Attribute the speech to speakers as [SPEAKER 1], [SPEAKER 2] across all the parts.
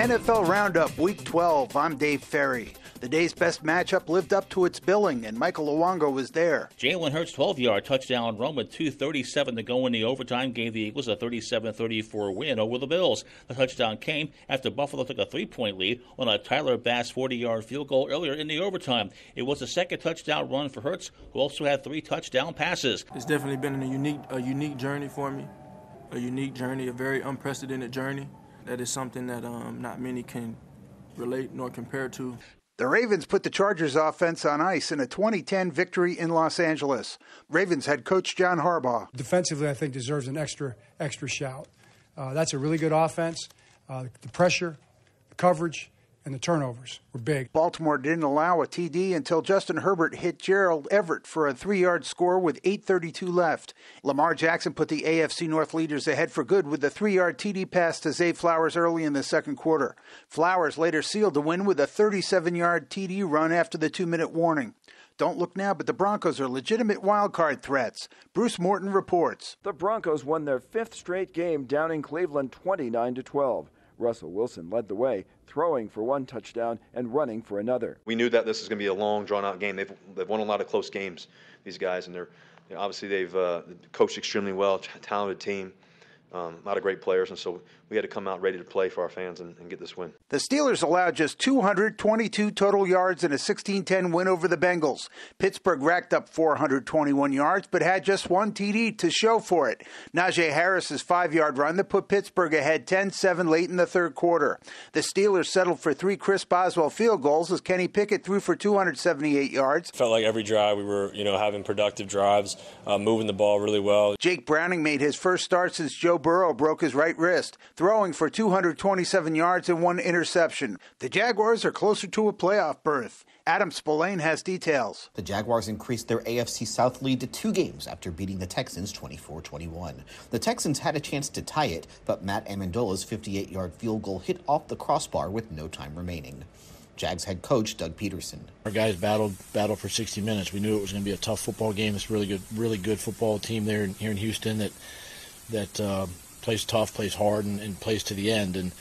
[SPEAKER 1] NFL Roundup, Week 12. I'm Dave Ferry. The day's best matchup lived up to its billing, and Michael Luongo was there.
[SPEAKER 2] Jalen Hurts' 12 yard touchdown run with 2.37 to go in the overtime gave the Eagles a 37 34 win over the Bills. The touchdown came after Buffalo took a three point lead on a Tyler Bass 40 yard field goal earlier in the overtime. It was the second touchdown run for Hurts, who also had three touchdown passes.
[SPEAKER 3] It's definitely been a unique, a unique journey for me, a unique journey, a very unprecedented journey. That is something that um, not many can relate nor compare to.
[SPEAKER 1] The Ravens put the Chargers offense on ice in a 2010 victory in Los Angeles. Ravens head coach John Harbaugh.
[SPEAKER 4] Defensively, I think deserves an extra extra shout. Uh, that's a really good offense. Uh, the pressure, the coverage, and the turnovers were big.
[SPEAKER 1] Baltimore didn't allow a TD until Justin Herbert hit Gerald Everett for a three yard score with 8.32 left. Lamar Jackson put the AFC North leaders ahead for good with a three yard TD pass to Zay Flowers early in the second quarter. Flowers later sealed the win with a 37 yard TD run after the two minute warning. Don't look now, but the Broncos are legitimate wildcard threats. Bruce Morton reports.
[SPEAKER 5] The Broncos won their fifth straight game down in Cleveland 29 to 12. Russell Wilson led the way, throwing for one touchdown and running for another.
[SPEAKER 6] We knew that this was going to be a long, drawn-out game. They've, they've won a lot of close games, these guys, and they're you know, obviously they've uh, coached extremely well, talented team. Um, a lot of great players, and so we had to come out ready to play for our fans and, and, get this win.
[SPEAKER 1] The Steelers allowed just 222 total yards in a 16-10 win over the Bengals. Pittsburgh racked up 421 yards, but had just one TD to show for it. Najee Harris's five-yard run that put Pittsburgh ahead 10-7 late in the third quarter. The Steelers settled for three Chris Boswell field goals as Kenny Pickett threw for 278 yards.
[SPEAKER 7] Felt like every drive we were, you know, having productive drives, uh, moving the ball really well.
[SPEAKER 1] Jake Browning made his first start since Joe Burrow broke his right wrist, throwing for 227 yards and one interception. The Jaguars are closer to a playoff berth. Adam Spillane has details.
[SPEAKER 8] The Jaguars increased their AFC South lead to two games after beating the Texans 24 21. The Texans had a chance to tie it, but Matt Ammendola's 58 yard field goal hit off the crossbar with no time remaining. Jags head coach Doug Pederson.
[SPEAKER 9] Our guys battled battled for 60 minutes. We knew it was going to be a tough football game. It's a really good, really good football team there in, here in Houston that that uh, plays tough, plays hard, and, and, plays to the end. And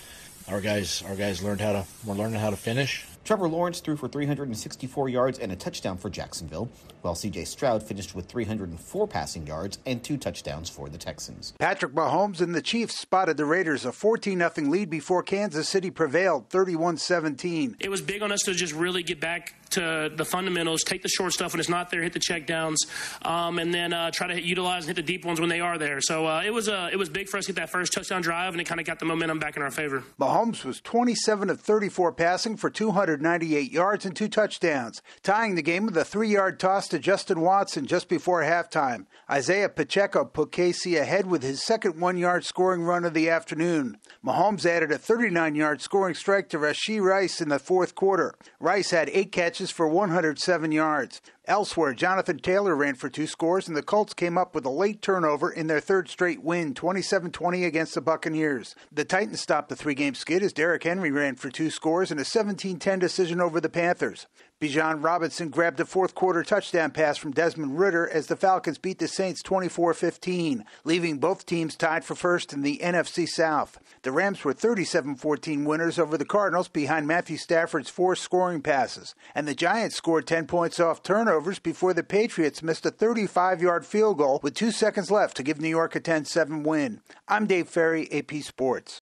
[SPEAKER 9] our guys, our guys learned how to we're learning how to finish.
[SPEAKER 8] Trevor Lawrence threw for 364 yards and a touchdown for Jacksonville, while C.J. Stroud finished with 304 passing yards and two touchdowns for the Texans.
[SPEAKER 1] Patrick Mahomes and the Chiefs spotted the Raiders a 14 0 lead before Kansas City prevailed 31 17.
[SPEAKER 10] It was big on us to just really get back to the fundamentals, take the short stuff when it's not there, hit the check downs, um, and then uh, try to hit, utilize and hit the deep ones when they are there. So uh, it was uh, it was big for us to get that first touchdown drive, and it kind of got the momentum back in our favor.
[SPEAKER 1] Mahomes was 27 of 34 passing for 298 yards and two touchdowns, tying the game with a three-yard toss to Justin Watson just before halftime. Isaiah Pacheco put KC ahead with his second one-yard scoring run of the afternoon. Mahomes added a 39-yard scoring strike to Rashee Rice in the fourth quarter. Rice had eight catches catches for 107 yards. Elsewhere, Jonathan Taylor ran for two scores, and the Colts came up with a late turnover in their third straight win, 27 20 against the Buccaneers. The Titans stopped the three game skid as Derrick Henry ran for two scores and a 17 10 decision over the Panthers. Bijan Robinson grabbed a fourth quarter touchdown pass from Desmond Ridder as the Falcons beat the Saints 24 15, leaving both teams tied for first in the NFC South. The Rams were 37 14 winners over the Cardinals behind Matthew Stafford's four scoring passes, and the Giants scored 10 points off turnovers turnovers before the Patriots missed a 35 yard field goal with two seconds left to give New York a 10 7 win. I'm Dave Ferry, AP Sports.